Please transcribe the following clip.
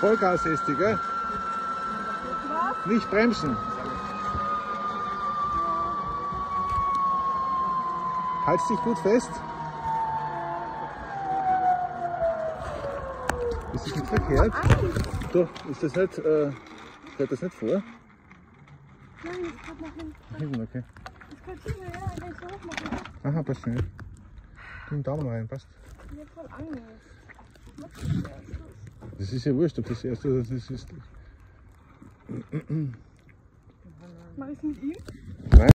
Vollgas, Esti, gell? Nicht bremsen. Halt dich gut fest. Ist das nicht verkehrt? Doch, ist das nicht, äh, fährt das nicht vor? Nein, das kommt nach hinten. Hinten, okay. Aha, passt schon. Den Daumen rein, passt. Das ist ja wurscht, ob das erste oder das ist. Mach ich mit ihm? Nein.